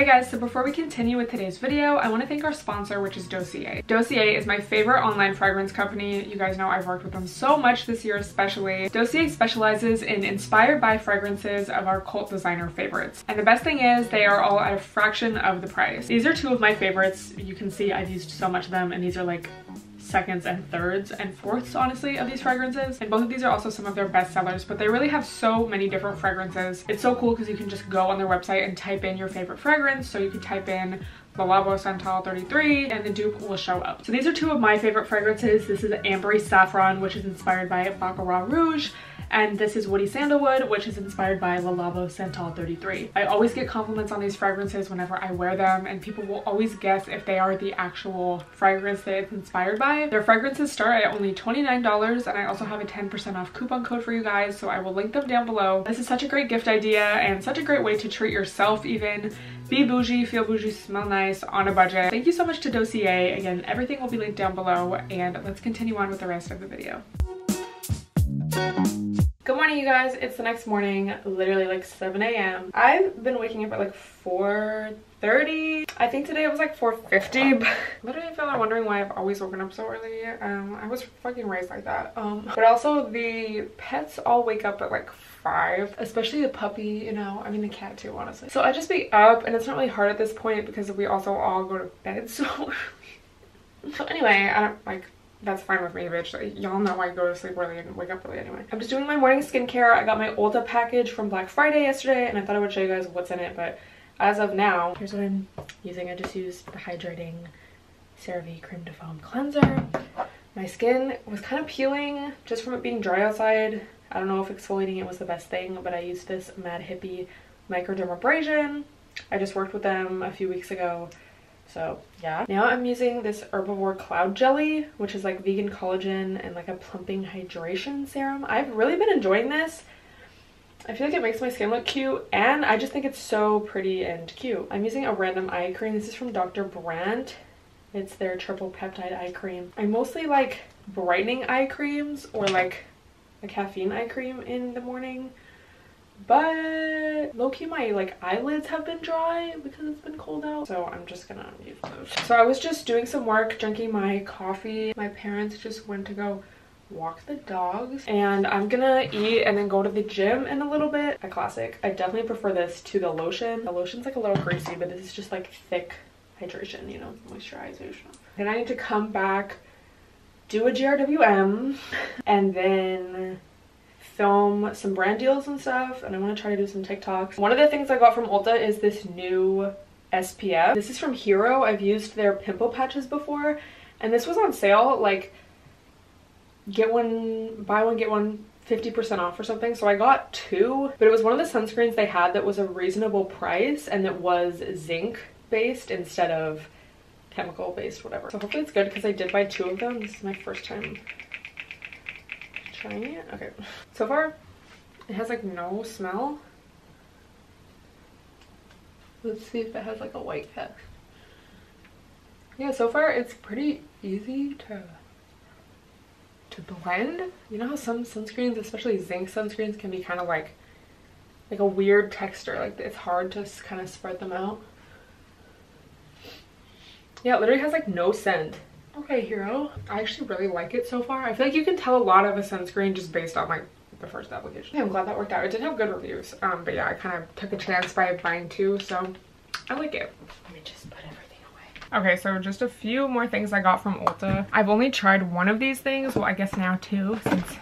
Hey guys, so before we continue with today's video, I want to thank our sponsor, which is Dossier. Dossier is my favorite online fragrance company. You guys know I've worked with them so much this year especially. Dossier specializes in inspired by fragrances of our cult designer favorites. And the best thing is they are all at a fraction of the price. These are two of my favorites. You can see I've used so much of them and these are like seconds and thirds and fourths honestly of these fragrances and both of these are also some of their best sellers but they really have so many different fragrances it's so cool because you can just go on their website and type in your favorite fragrance so you can type in Le Labo Santal 33 and the dupe will show up. So these are two of my favorite fragrances. This is Ambery Saffron which is inspired by Baccarat Rouge and this is Woody Sandalwood, which is inspired by Le Labo Santal 33. I always get compliments on these fragrances whenever I wear them, and people will always guess if they are the actual fragrance that it's inspired by. Their fragrances start at only $29, and I also have a 10% off coupon code for you guys, so I will link them down below. This is such a great gift idea and such a great way to treat yourself even. Be bougie, feel bougie, smell nice, on a budget. Thank you so much to Dossier. Again, everything will be linked down below, and let's continue on with the rest of the video. Good morning, you guys. It's the next morning, literally like 7 a.m. I've been waking up at like 4.30. I think today it was like 4.50, but literally if y'all wondering why I've always woken up so early, um, I was fucking raised like that. Um, but also the pets all wake up at like five especially the puppy you know i mean the cat too honestly so i just be up and it's not really hard at this point because we also all go to bed so so anyway i don't like that's fine with me, bitch. Y'all know I go to sleep early and wake up early anyway. I'm just doing my morning skincare. I got my Ulta package from Black Friday yesterday and I thought I would show you guys what's in it, but as of now, here's what I'm using. I just used the hydrating CeraVe Cream-to-Foam Cleanser. My skin was kind of peeling just from it being dry outside. I don't know if exfoliating it was the best thing, but I used this Mad Hippie Microdermabrasion. I just worked with them a few weeks ago so yeah. Now I'm using this Herbivore Cloud Jelly, which is like vegan collagen and like a plumping hydration serum. I've really been enjoying this. I feel like it makes my skin look cute and I just think it's so pretty and cute. I'm using a random eye cream. This is from Dr. Brandt. It's their triple peptide eye cream. I mostly like brightening eye creams or like a caffeine eye cream in the morning but low-key my like eyelids have been dry because it's been cold out so i'm just gonna use those so i was just doing some work drinking my coffee. My parents just went to go walk the dogs and i'm gonna eat and then go to the gym in a little bit. A classic. I definitely prefer this to the lotion. The lotion's like a little greasy but this is just like thick hydration you know moisturization then i need to come back do a grwm and then film some brand deals and stuff and I want to try to do some TikToks. One of the things I got from Ulta is this new SPF. This is from Hero. I've used their pimple patches before and this was on sale like get one buy one get one 50% off or something so I got two but it was one of the sunscreens they had that was a reasonable price and that was zinc based instead of chemical based whatever so hopefully it's good because I did buy two of them this is my first time trying it. Okay. So far, it has like no smell. Let's see if it has like a white cast. Yeah, so far it's pretty easy to to blend. You know how some sunscreens, especially zinc sunscreens, can be kind of like like a weird texture. Like it's hard to kind of spread them out. Yeah, it literally has like no scent. Okay, Hero. I actually really like it so far. I feel like you can tell a lot of a sunscreen just based on like the first application. Yeah, I'm glad that worked out. It did have good reviews. Um, but yeah, I kind of took a chance by buying two, so I like it. Let me just put everything away. Okay, so just a few more things I got from Ulta. I've only tried one of these things. Well, I guess now two since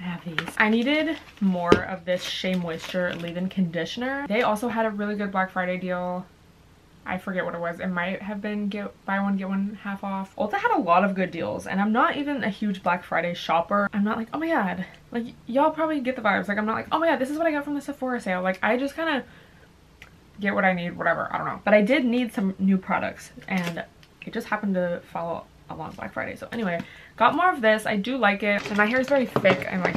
I have these. I needed more of this Shea Moisture leave-in conditioner. They also had a really good Black Friday deal. I forget what it was. It might have been get buy one get one half off. Ulta had a lot of good deals and I'm not even a huge Black Friday shopper. I'm not like, oh my god. Like y'all probably get the vibes. Like I'm not like, oh my god, this is what I got from the Sephora sale. Like I just kind of get what I need, whatever. I don't know. But I did need some new products and it just happened to follow along Black Friday. So anyway, got more of this. I do like it. And my hair is very thick and like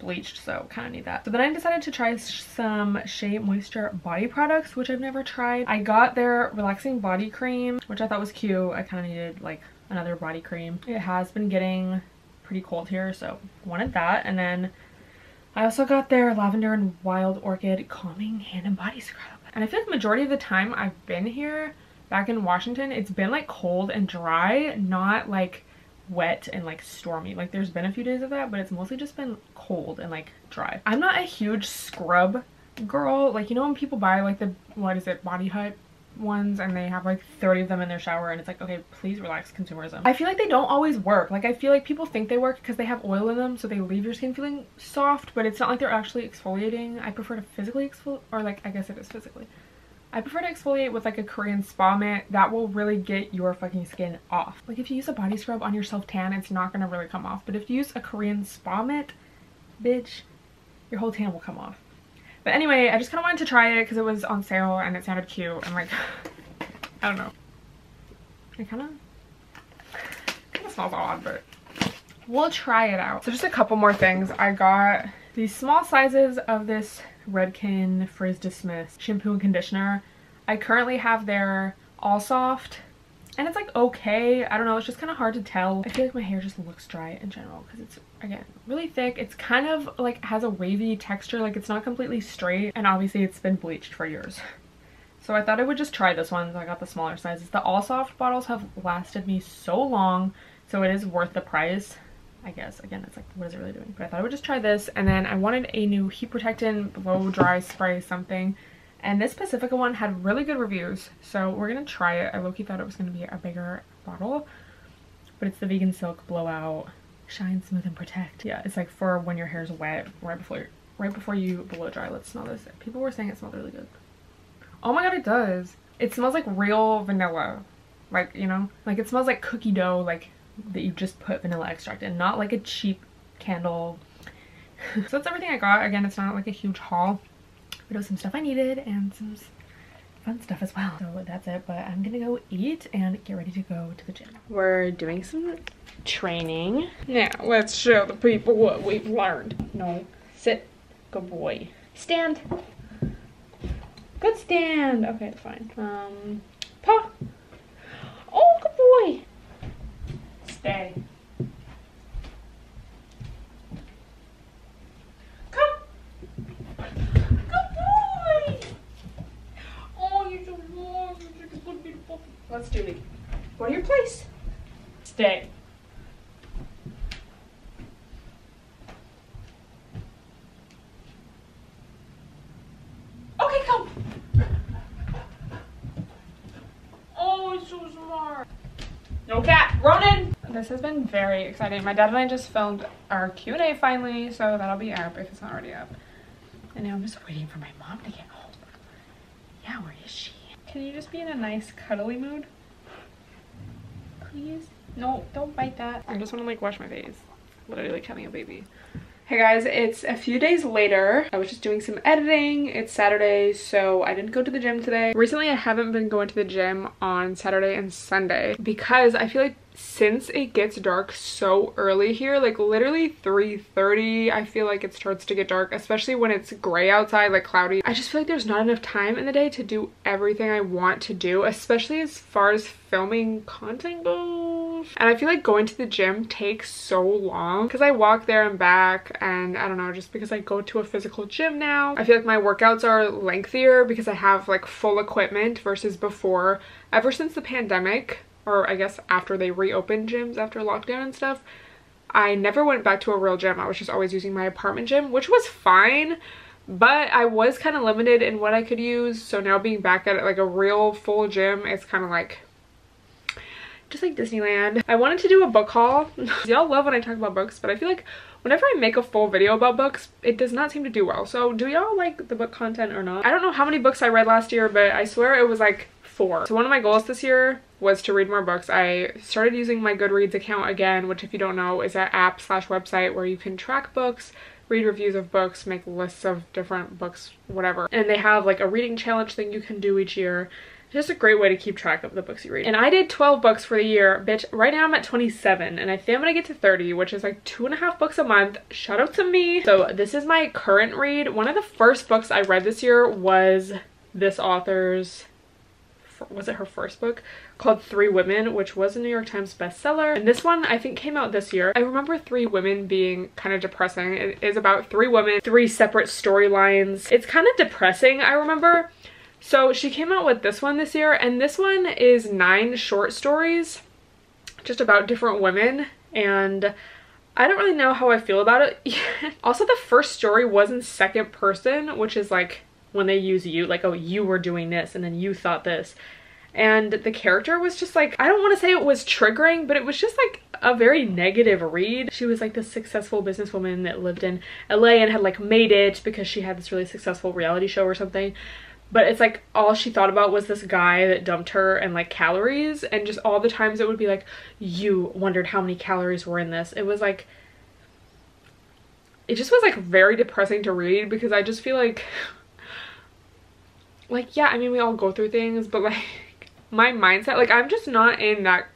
bleached so kind of need that so then i decided to try some shea moisture body products which i've never tried i got their relaxing body cream which i thought was cute i kind of needed like another body cream. It has been getting pretty cold here, so wanted that. And then I also got their Lavender and Wild Orchid Calming Hand and Body Scrub. And I feel like majority of the time I've been here, back in Washington, it's been like cold and dry, not like wet and like stormy. Like there's been a few days of that, but it's mostly just been cold and like dry. I'm not a huge scrub girl. Like, you know when people buy like the, what is it, Body Hut ones and they have like 30 of them in their shower and it's like okay please relax consumerism i feel like they don't always work like i feel like people think they work because they have oil in them so they leave your skin feeling soft but it's not like they're actually exfoliating i prefer to physically exfoliate or like i guess it is physically I prefer to exfoliate with like a Korean spa mitt. That will really get your fucking skin off. Like if you use a body scrub on your self tan, it's not gonna really come off. But if you use a Korean spa mitt, bitch, your whole tan will come off. But anyway, I just kind of wanted to try it because it was on sale and it sounded cute and like, I don't know. It kind of, kind of smells odd, but we'll try it out. So just a couple more things. I got these small sizes of this Redken Frizz Dismiss shampoo and conditioner. I currently have their All Soft and it's like okay. I don't know it's just kind of hard to tell. I feel like my hair just looks dry in general because it's again really thick. It's kind of like has a wavy texture like it's not completely straight and obviously it's been bleached for years. So i thought i would just try this one so i got the smaller sizes. The all soft bottles have lasted me so long so it is worth the price I guess again it's like what is it really doing but I thought I would just try this and then I wanted a new heat protectant blow dry spray something and this Pacifica one had really good reviews, so we're gonna try it. I low-key thought it was gonna be a bigger bottle, but it's the Vegan Silk Blowout Shine, Smooth, and Protect. Yeah, it's like for when your hair's wet, right before right before you blow dry. Let's smell this. People were saying it smelled really good. Oh my god, it does. It smells like real vanilla. Like, you know? Like it smells like cookie dough, like that you just put vanilla extract in, not like a cheap candle. so that's everything I got. Again, it's not like a huge haul but it was some stuff I needed and some fun stuff as well. So that's it, but I'm gonna go eat and get ready to go to the gym. We're doing some training. Now, let's show the people what we've learned. No, sit, good boy. Stand. Good stand. Okay, fine. Um, paw. Oh, good boy. Stay. Oh, Let's do it. Go to your place. Stay. Okay, come. Oh, it's so smart. No cat, running. This has been very exciting. My dad and I just filmed our Q&A finally, so that'll be up if it's not already up. And now I'm just waiting for my mom to get home. Yeah, where is she? Can you just be in a nice cuddly mood? Please? No, don't bite that. I just want to like wash my face. Literally like having a baby. Hey guys, it's a few days later. I was just doing some editing. It's Saturday, so I didn't go to the gym today. Recently, I haven't been going to the gym on Saturday and Sunday because I feel like since it gets dark so early here like literally 3:30, i feel like it starts to get dark especially when it's gray outside like cloudy. I just feel like there's not enough time in the day to do everything i want to do especially as far as filming content goes. And i feel like going to the gym takes so long because i walk there and back and i don't know just because i go to a physical gym now i feel like my workouts are lengthier because i have like full equipment versus before. Ever since the pandemic or I guess after they reopened gyms after lockdown and stuff, I never went back to a real gym. I was just always using my apartment gym, which was fine, but I was kind of limited in what I could use. So now being back at like a real full gym, it's kind of like just like Disneyland. I wanted to do a book haul. Y'all love when I talk about books, but I feel like whenever I make a full video about books, it does not seem to do well. So do y'all like the book content or not? I don't know how many books I read last year, but I swear it was like four. So one of my goals this year was to read more books. I started using my Goodreads account again, which if you don't know is an app slash website where you can track books, read reviews of books, make lists of different books, whatever. And they have like a reading challenge thing you can do each year. Just a great way to keep track of the books you read. And I did 12 books for the year. Bitch, right now I'm at 27 and I think I'm gonna get to 30, which is like two and a half books a month. Shout out to me. So this is my current read. One of the first books I read this year was this author's was it her first book called Three Women, which was a New York Times bestseller. And this one I think came out this year. I remember Three Women being kind of depressing. It is about three women, three separate storylines. It's kind of depressing, I remember. So she came out with this one this year and this one is nine short stories just about different women and I don't really know how I feel about it. also, the first story was in second person, which is like when they use you, like, oh, you were doing this and then you thought this. And the character was just like, I don't want to say it was triggering, but it was just like a very negative read. She was like this successful businesswoman that lived in LA and had like made it because she had this really successful reality show or something. But it's like all she thought about was this guy that dumped her and like calories and just all the times it would be like, you wondered how many calories were in this. It was like, it just was like very depressing to read because I just feel like like yeah i mean we all go through things but like my mindset like i'm just not in that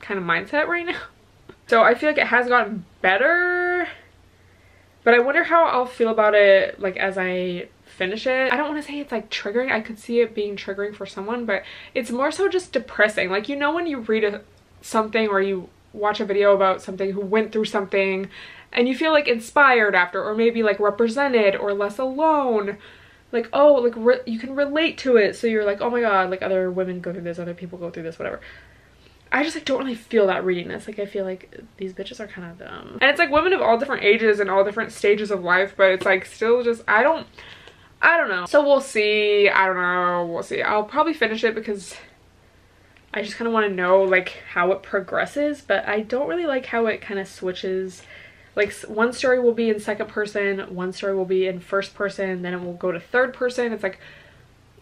kind of mindset right now. So i feel like it has gotten better but i wonder how i'll feel about it like as i finish it. I don't want to say it's like triggering. I could see it being triggering for someone but it's more so just depressing. Like you know when you read a, something or you watch a video about something who went through something and you feel like inspired after or maybe like represented or less alone like oh like you can relate to it. So you're like oh my god like other women go through this other people go through this whatever. I just like don't really feel that reading this like I feel like these bitches are kind of dumb. And it's like women of all different ages and all different stages of life but it's like still just I don't I don't know. So we'll see. I don't know. We'll see. I'll probably finish it because I just kind of want to know like how it progresses but I don't really like how it kind of switches like one story will be in second person one story will be in first person then it will go to third person. It's like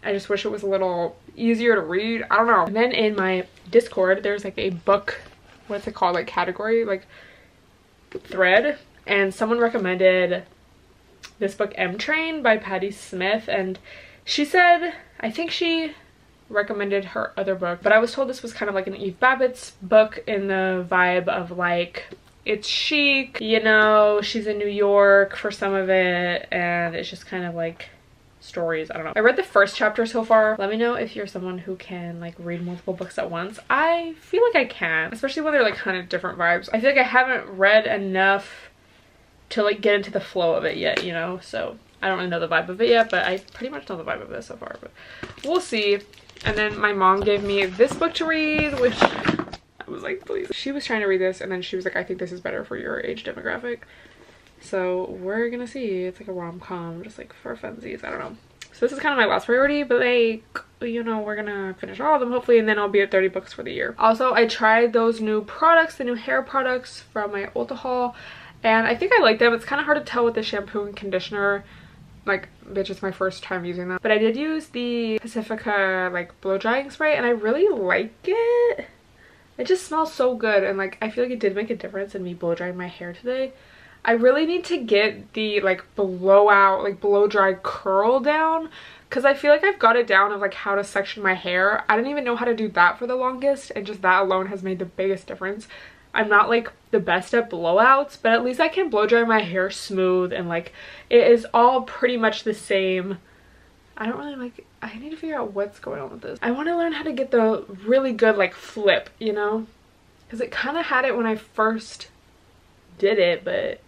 I just wish it was a little easier to read. I don't know. And then in my discord there's like a book what's it called like category like thread. And someone recommended this book M Train by Patti Smith. And she said I think she recommended her other book. But I was told this was kind of like an Eve Babitz book in the vibe of like it's chic, you know, she's in New York for some of it, and it's just kind of like stories. I don't know. I read the first chapter so far. Let me know if you're someone who can like read multiple books at once. I feel like I can, especially when they're like kind of different vibes. I feel like I haven't read enough to like get into the flow of it yet, you know? So I don't really know the vibe of it yet, but I pretty much know the vibe of this so far, but we'll see. And then my mom gave me this book to read, which was like, please. She was trying to read this and then she was like, I think this is better for your age demographic. So we're gonna see. It's like a rom-com, just like for funsies. I don't know. So this is kind of my last priority, but like, you know, we're gonna finish all of them hopefully and then I'll be at 30 books for the year. Also, I tried those new products, the new hair products from my Ulta haul and I think I like them. It's kind of hard to tell with the shampoo and conditioner like bitch it's my first time using them but i did use the pacifica like blow drying spray and i really like it it just smells so good and like I feel like it did make a difference in me blow drying my hair today. I really need to get the like blowout, like blow dry curl down because I feel like I've got it down of like how to section my hair. I didn't even know how to do that for the longest and just that alone has made the biggest difference. I'm not like the best at blowouts, but at least I can blow dry my hair smooth and like it is all pretty much the same I don't really like, I need to figure out what's going on with this. I want to learn how to get the really good like flip, you know? Because it kind of had it when I first did it, but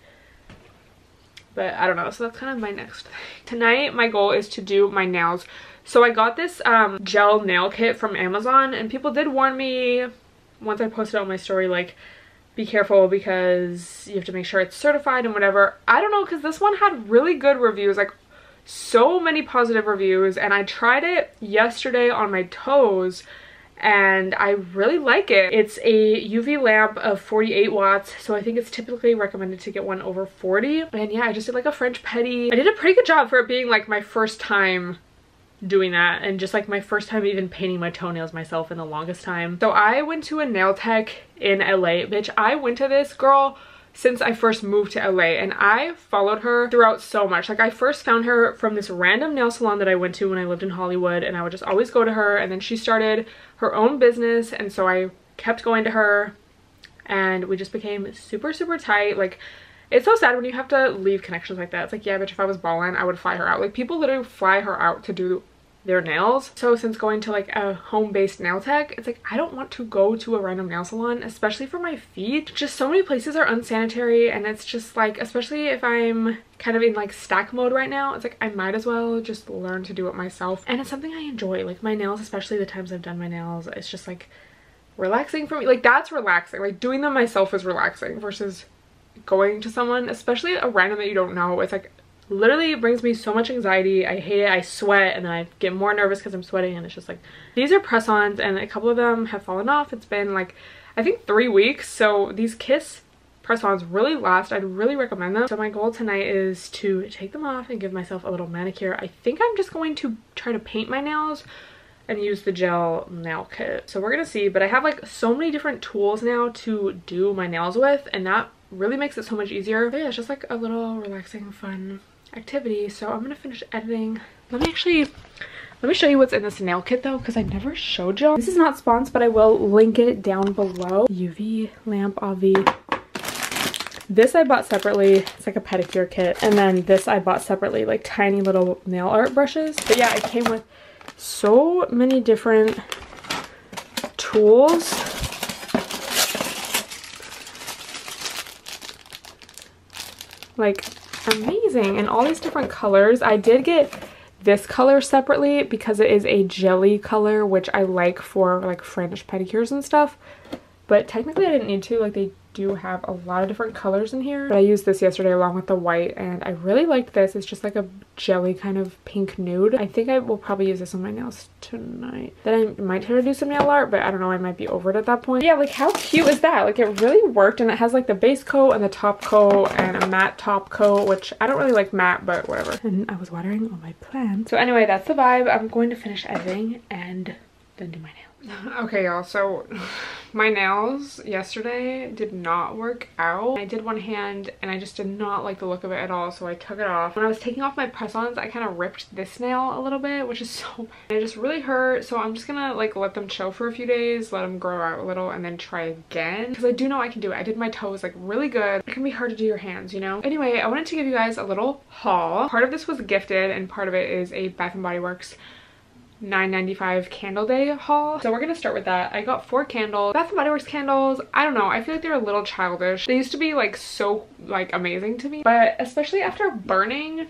but I don't know. So that's kind of my next thing. Tonight, my goal is to do my nails. So I got this um, gel nail kit from Amazon and people did warn me once I posted on my story like be careful because you have to make sure it's certified and whatever. I don't know because this one had really good reviews. Like so many positive reviews and I tried it yesterday on my toes and I really like it. It's a UV lamp of 48 watts, so I think it's typically recommended to get one over 40. And yeah, I just did like a French pedi. I did a pretty good job for it being like my first time doing that and just like my first time even painting my toenails myself in the longest time. So I went to a nail tech in LA, bitch. I went to this girl since I first moved to LA and I followed her throughout so much. Like I first found her from this random nail salon that I went to when I lived in Hollywood and I would just always go to her and then she started her own business and so I kept going to her and we just became super super tight. Like it's so sad when you have to leave connections like that. It's like yeah bitch if I was balling I would fly her out. Like people literally fly her out to do their nails. So since going to like a home-based nail tech, it's like I don't want to go to a random nail salon, especially for my feet. Just so many places are unsanitary and it's just like, especially if I'm kind of in like stack mode right now, it's like I might as well just learn to do it myself. And it's something I enjoy. Like my nails, especially the times I've done my nails, it's just like relaxing for me. Like that's relaxing. Like doing them myself is relaxing versus going to someone, especially a random that you don't know. It's like literally it brings me so much anxiety. I hate it. I sweat and then i get more nervous because i'm sweating and it's just like these are press-ons and a couple of them have fallen off. It's been like i think three weeks. So these kiss press-ons really last. I'd really recommend them. So my goal tonight is to take them off and give myself a little manicure. I think i'm just going to try to paint my nails and use the gel nail kit. So we're gonna see but i have like so many different tools now to do my nails with and that really makes it so much easier. But yeah it's just like a little relaxing fun activity. So I'm gonna finish editing. Let me actually, let me show you what's in this nail kit though, because I never showed y'all. This is not sponsored, but I will link it down below. UV lamp Avi. This I bought separately. It's like a pedicure kit. And then this I bought separately, like tiny little nail art brushes. But yeah, it came with so many different tools. Like amazing. And all these different colors. I did get this color separately because it is a jelly color which i like for like french pedicures and stuff. But technically i didn't need to. Like they do have a lot of different colors in here. But I used this yesterday along with the white and I really liked this. It's just like a jelly kind of pink nude. I think I will probably use this on my nails tonight. Then I might try to do some nail art, but I don't know, I might be over it at that point. Yeah, like how cute is that? Like it really worked and it has like the base coat and the top coat and a matte top coat, which I don't really like matte, but whatever. And I was watering on my plant. So anyway, that's the vibe. I'm going to finish editing and then do my nails. Okay, y'all, so my nails yesterday did not work out. I did one hand and I just did not like the look of it at all, so I took it off. When I was taking off my press-ons, I kind of ripped this nail a little bit, which is so bad. It just really hurt, so I'm just gonna like let them chill for a few days, let them grow out a little, and then try again. Because I do know I can do it. I did my toes like really good. It can be hard to do your hands, you know? Anyway, I wanted to give you guys a little haul. Part of this was gifted and part of it is a Bath & Body Works 9.95 candle day haul. So we're gonna start with that. I got four candles. Bath body works candles. I don't know. I feel like they're a little childish. They used to be like so like amazing to me. But especially after burning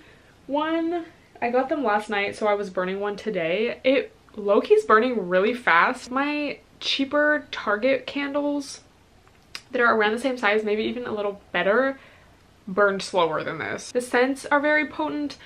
one i got them last night so i was burning one today. It low-key's burning really fast. My cheaper target candles that are around the same size maybe even a little better burned slower than this. The scents are very potent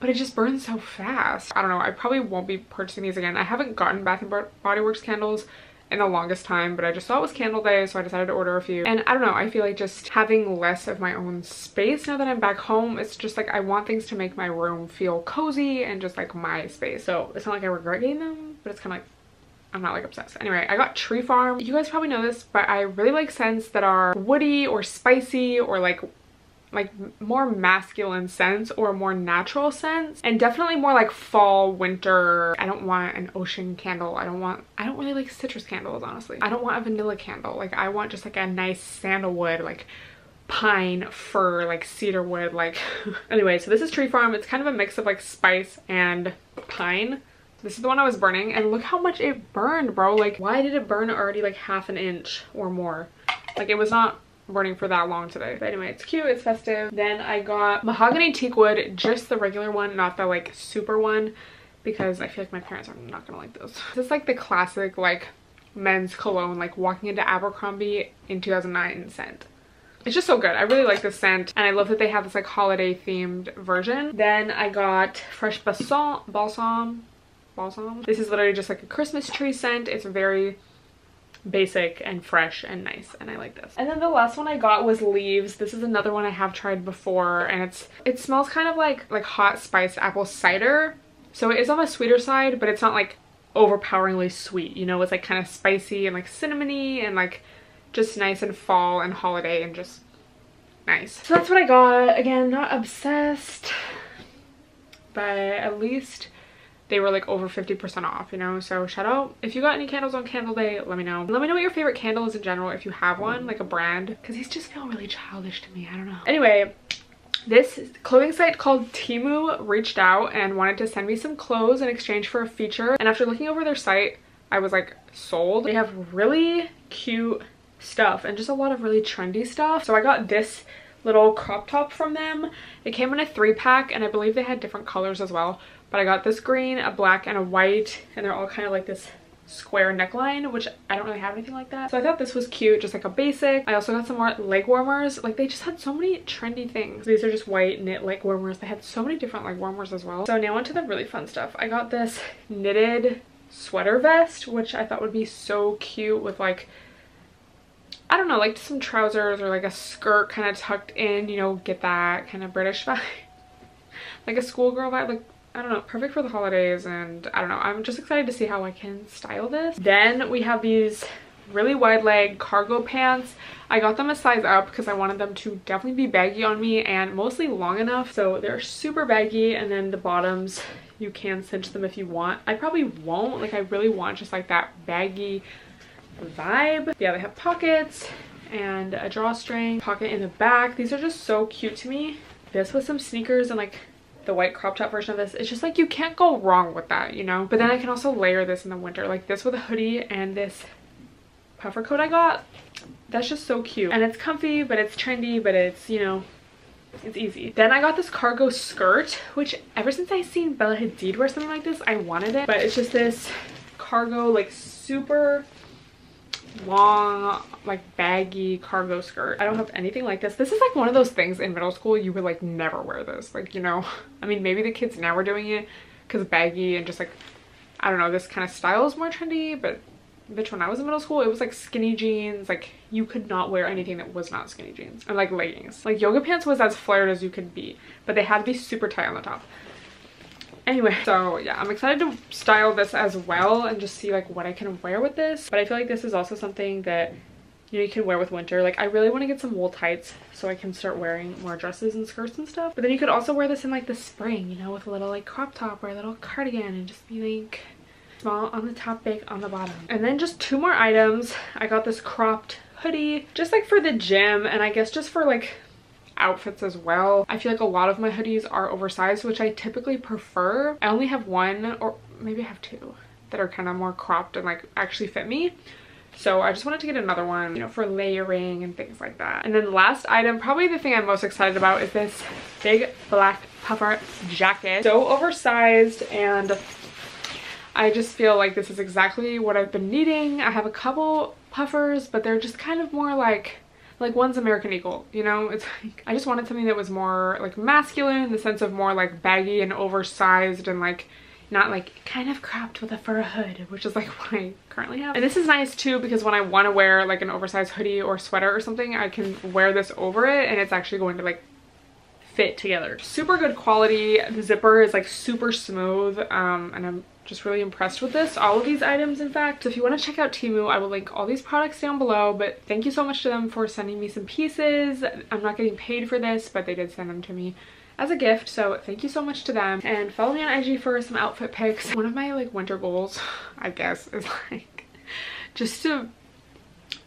but it just burns so fast. I don't know, I probably won't be purchasing these again. I haven't gotten Bath & Body Works candles in the longest time but I just saw it was candle day so I decided to order a few and I don't know I feel like just having less of my own space now that I'm back home it's just like I want things to make my room feel cozy and just like my space so it's not like I regret getting them but it's kind of like I'm not like obsessed. Anyway, I got Tree Farm. You guys probably know this, but I really like scents that are woody or spicy or like like more masculine sense or more natural sense and definitely more like fall winter. I don't want an ocean candle. I don't want i don't really like citrus candles honestly. I don't want a vanilla candle. Like i want just like a nice sandalwood like pine fir like cedar wood like anyway so this is tree farm. It's kind of a mix of like spice and pine. This is the one I was burning and look how much it burned bro. Like why did it burn already like half an inch or more? Like it was not burning for that long today. But anyway, it's cute, it's festive. Then I got mahogany teak wood, just the regular one, not the like super one, because I feel like my parents are not gonna like those. This is like the classic like men's cologne, like walking into Abercrombie in 2009 scent. It's just so good. I really like this scent and I love that they have this like holiday themed version. Then I got Fresh Balsam, Balsam, Balsam. This is literally just like a Christmas tree scent. It's very basic and fresh and nice and I like this. And then the last one I got was Leaves. This is another one I have tried before and it's it smells kind of like like hot spiced apple cider. So it is on the sweeter side, but it's not like overpoweringly sweet. You know, it's like kind of spicy and like cinnamony and like just nice and fall and holiday and just nice. So that's what I got. Again, not obsessed, but at least they were like over 50% off, you know? So shout out. If you got any candles on candle day, let me know. Let me know what your favorite candle is in general if you have one, like a brand. Because these just feel really childish to me. I don't know. Anyway, this clothing site called Temu reached out and wanted to send me some clothes in exchange for a feature. And after looking over their site, I was like sold. They have really cute stuff and just a lot of really trendy stuff. So I got this little crop top from them. It came in a three pack and I believe they had different colors as well. But I got this green, a black, and a white and they're all kind of like this square neckline which I don't really have anything like that. So I thought this was cute just like a basic. I also got some more leg warmers. Like they just had so many trendy things. These are just white knit leg warmers. They had so many different leg warmers as well. So now onto the really fun stuff. I got this knitted sweater vest which I thought would be so cute with like I don't know, like some trousers or like a skirt kind of tucked in, you know, get that kind of British vibe. like a schoolgirl vibe, like I don't know, perfect for the holidays and I don't know, I'm just excited to see how I can style this. Then we have these really wide leg cargo pants. I got them a size up because I wanted them to definitely be baggy on me and mostly long enough. So they're super baggy and then the bottoms, you can cinch them if you want. I probably won't, like I really want just like that baggy vibe. Yeah, they have pockets and a drawstring, pocket in the back. These are just so cute to me. This with some sneakers and like the white crop top version of this it's just like you can't go wrong with that you know? But then i can also layer this in the winter like this with a hoodie and this puffer coat i got. That's just so cute. And it's comfy but it's trendy but it's you know it's easy. Then i got this cargo skirt which ever since i seen bella hadid wear something like this i wanted it. But it's just this cargo like super long like baggy cargo skirt. I don't have anything like this. This is like one of those things in middle school you would like never wear this like you know? I mean maybe the kids now are doing it because baggy and just like i don't know this kind of style is more trendy but bitch when i was in middle school it was like skinny jeans. Like you could not wear anything that was not skinny jeans. And like leggings. Like yoga pants was as flared as you could be but they had to be super tight on the top Anyway, so yeah, I'm excited to style this as well and just see like what I can wear with this. But I feel like this is also something that you know you can wear with winter. Like i really want to get some wool tights so i can start wearing more dresses and skirts and stuff. But then you could also wear this in like the spring you know with a little like crop top or a little cardigan and just be like small on the top big on the bottom. And then just two more items. I got this cropped hoodie just like for the gym and i guess just for like outfits as well. I feel like a lot of my hoodies are oversized, which I typically prefer. I only have one or maybe I have two that are kind of more cropped and like actually fit me. So I just wanted to get another one, you know, for layering and things like that. And then the last item, probably the thing I'm most excited about is this big black puffer jacket. So oversized and I just feel like this is exactly what I've been needing. I have a couple puffers, but they're just kind of more like like one's American Eagle, you know? It's like, I just wanted something that was more like masculine in the sense of more like baggy and oversized and like not like kind of cropped with a fur hood, which is like what I currently have. And this is nice too because when I want to wear like an oversized hoodie or sweater or something, I can wear this over it and it's actually going to like fit together. Super good quality. The zipper is like super smooth um, and I'm just really impressed with this. All of these items, in fact. So if you want to check out Temu, I will link all these products down below. But thank you so much to them for sending me some pieces. I'm not getting paid for this, but they did send them to me as a gift so thank you so much to them and follow me on IG for some outfit pics. One of my like winter goals I guess is like just to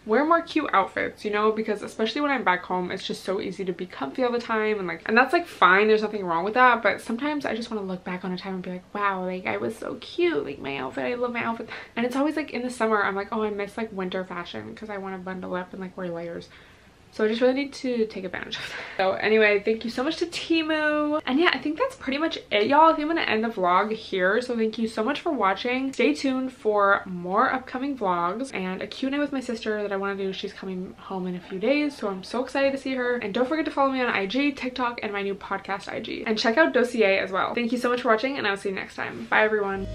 wear more cute outfits, you know, because especially when I'm back home, it's just so easy to be comfy all the time and like, and that's like fine, there's nothing wrong with that, but sometimes I just want to look back on a time and be like, wow, like I was so cute, like my outfit, I love my outfit. And it's always like in the summer, I'm like, oh, I miss like winter fashion because I want to bundle up and like wear layers. So I just really need to take advantage of that. So anyway, thank you so much to Temu. And yeah, I think that's pretty much it, y'all. I think I'm going to end the vlog here. So thank you so much for watching. Stay tuned for more upcoming vlogs and a Q&A with my sister that I want to do. She's coming home in a few days, so I'm so excited to see her. And don't forget to follow me on IG, TikTok, and my new podcast IG. And check out Dossier as well. Thank you so much for watching, and I'll see you next time. Bye, everyone.